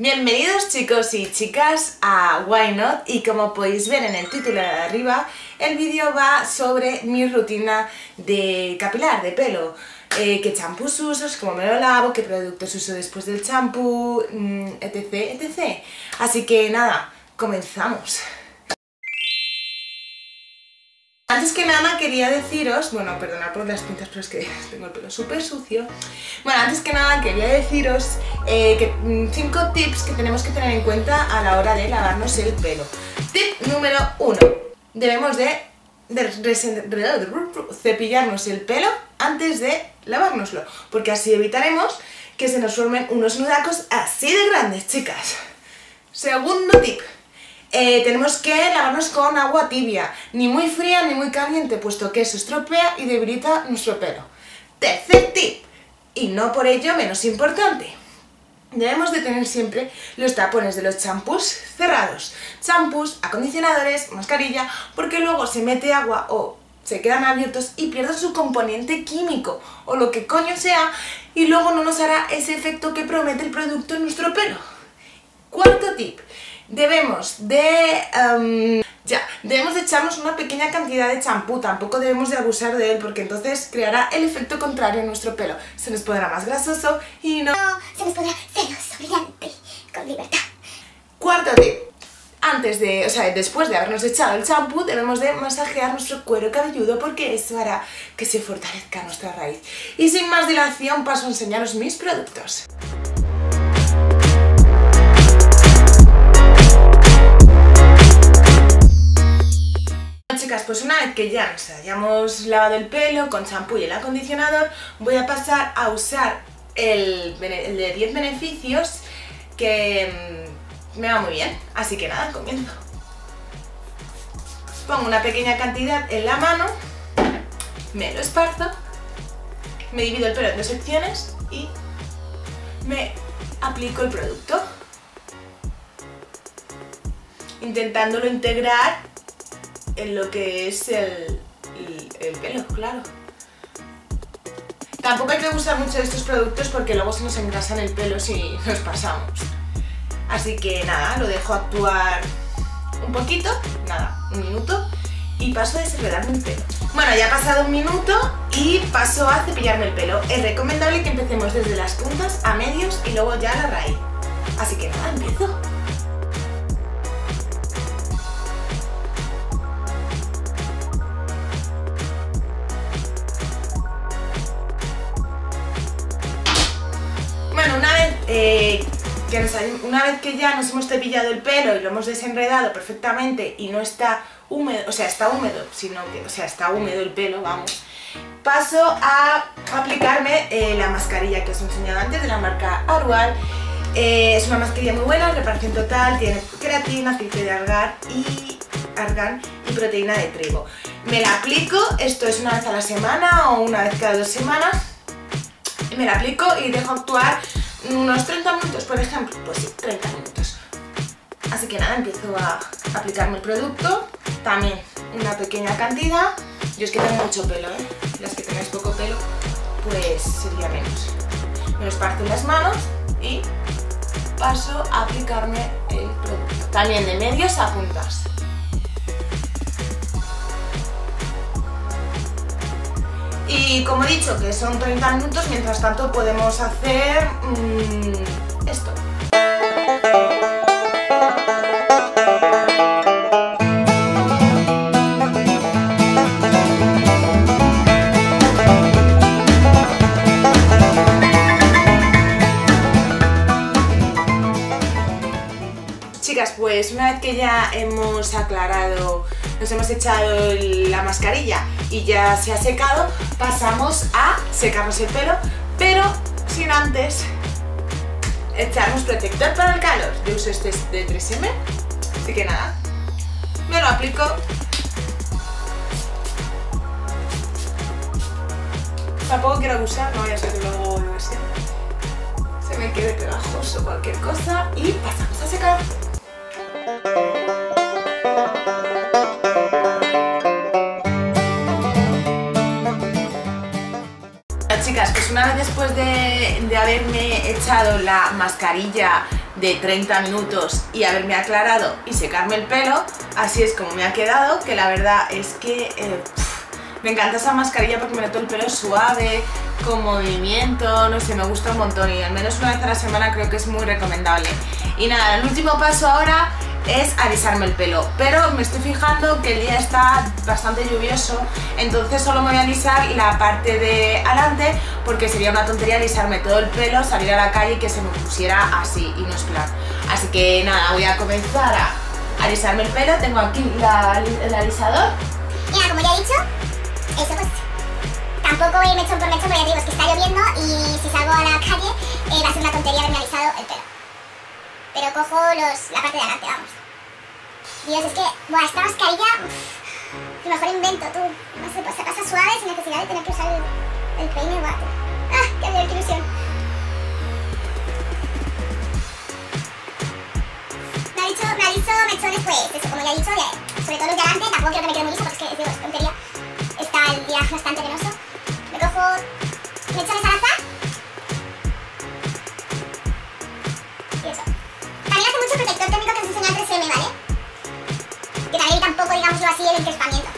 Bienvenidos chicos y chicas a Why Not. Y como podéis ver en el título de arriba el vídeo va sobre mi rutina de capilar, de pelo. Eh, qué champús uso, cómo me lo lavo, qué productos uso después del champú, mm, etc, etc. Así que nada, comenzamos antes que nada quería deciros, bueno, perdonad por las pintas, pero es que tengo el pelo súper sucio. Bueno, antes que nada quería deciros eh, que 5 mm, tips que tenemos que tener en cuenta a la hora de lavarnos el pelo. Tip número 1. Debemos de, cepillarnos el pelo antes de lavárnoslo, porque así evitaremos que se nos formen unos nudacos así de grandes, chicas. Segundo tip. Eh, tenemos que lavarnos con agua tibia, ni muy fría ni muy caliente, puesto que eso estropea y debilita nuestro pelo. Tercer tip, y no por ello menos importante. Debemos de tener siempre los tapones de los champús cerrados. Champús, acondicionadores, mascarilla, porque luego se mete agua o se quedan abiertos y pierden su componente químico o lo que coño sea y luego no nos hará ese efecto que promete el producto en nuestro pelo. Cuarto tip, debemos de... Em, ya, debemos de echarnos una pequeña cantidad de champú, tampoco debemos de abusar de él porque entonces creará el efecto contrario en nuestro pelo. Se nos pondrá más grasoso y no... no se nos pondrá celoso, brillante, con libertad. Cuarto tip. Antes de, o sea, después de habernos echado el champú, debemos de masajear nuestro cuero cabelludo porque eso hará que se fortalezca nuestra raíz. Y sin más dilación paso a enseñaros mis productos. Pues una vez que ya nos hayamos lavado el pelo con champú y el acondicionador, voy a pasar a usar el, de 10 beneficios que mm, me va muy bien. Así que nada, comienzo. Pongo una pequeña cantidad en la mano, me lo esparzo, me divido el pelo en dos secciones y me aplico el producto intentándolo integrar en lo que es el, el, pelo, claro. Tampoco hay que usar mucho de estos productos porque luego se nos engrasan el pelo si nos pasamos. Así que nada, lo dejo actuar un poquito, nada, un minuto, y paso a desenredarme el pelo. Bueno, ya ha pasado un minuto y paso a cepillarme el pelo. Es recomendable que empecemos desde las puntas a medios y luego ya a la raíz. Así que nada, empiezo. Eh, una vez que ya nos hemos cepillado el pelo y lo hemos desenredado perfectamente y no está húmedo, o sea, está húmedo, sino que, o sea, está húmedo el pelo, vamos, paso a aplicarme eh, la mascarilla que os he enseñado antes de la marca Arual. Eh, es una mascarilla muy buena, reparación total, tiene queratina, aceite de argan y, argan y proteína de trigo. Me la aplico, esto es una vez a la semana o una vez cada dos semanas, me la aplico y dejo actuar unos 30 minutos, por ejemplo, pues sí, 30 minutos. Así que nada, empiezo a aplicarme el producto, también una pequeña cantidad. Yo es que tengo mucho pelo, ¿eh? Las que tenéis poco pelo, pues sería menos. Me lo esparzo en las manos y paso a aplicarme el producto. También de medios a puntas. Y como he dicho que son 30 minutos, mientras tanto podemos hacer mmm, esto. Pues una vez que ya hemos aclarado, nos hemos echado la mascarilla y ya se ha secado, pasamos a secarnos el pelo, pero sin antes echarnos protector para el calor. Yo uso este de 3M, así que nada, me lo aplico. Tampoco quiero abusar, no voy a ser que luego, se me quede pegajoso cualquier cosa y pasamos a secar. Vez después de, haberme echado la mascarilla de 30 minutos y haberme aclarado y secarme el pelo, así es como me ha quedado, que la verdad es que eh, me encanta esa mascarilla porque me noto el pelo suave, con movimiento, no sé, me gusta un montón y al menos una vez a la semana creo que es muy recomendable. Y nada, el último paso ahora es alisarme el pelo, pero me estoy fijando que el día está bastante lluvioso, entonces solo me voy a alisar la parte de adelante porque sería una tontería alisarme todo el pelo, salir a la calle y que se me pusiera así y no es plan. Así que nada, voy a comenzar a alisarme el pelo, tengo aquí el alisador. Mira, como ya he dicho, eso pues tampoco voy a irme mechón por mechón porque ya digo, es que está lloviendo y si salgo a la calle eh, va a ser una tontería haberme alisado el pelo. Pero cojo los, la parte de adelante, vamos. Dios, es que, buah, esta mascarilla, el mejor invento, tú. No sé, pues se pasa suave sin necesidad de tener que usar el, el peine, guau. ¡Ah, qué qué ilusión! Me ha dicho, me ha dicho mechones, pues, como ya he dicho, sobre todo los de adelante, tampoco quiero que me quede muy Tampoco, digámoslo así, el encrespamiento.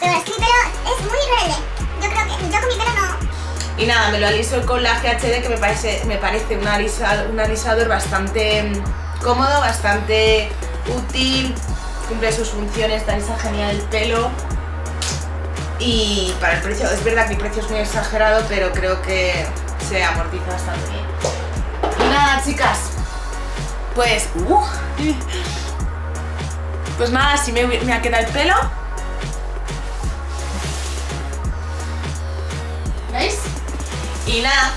Pero es que mi pelo es muy rebelde. Yo creo que yo con mi pelo no... Y nada, me lo aliso con la GHD que me parece, me parece un, alisador, un alisador bastante mm, cómodo, bastante útil, cumple sus funciones, te alisa genial el pelo y para el precio, es verdad que el precio es muy exagerado, pero creo que se amortiza bastante bien. Nada, chicas, pues... uh, pues nada, así me, ha quedado el pelo. ¿Veis? Y nada,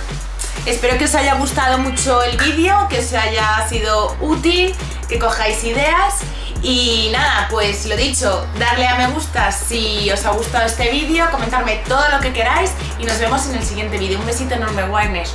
espero que os haya gustado mucho el vídeo, que os haya sido útil, que cojáis ideas y nada, pues lo dicho, darle a me gusta si os ha gustado este vídeo, comentarme todo lo que queráis y nos vemos en el siguiente vídeo. Un besito enorme, Wines.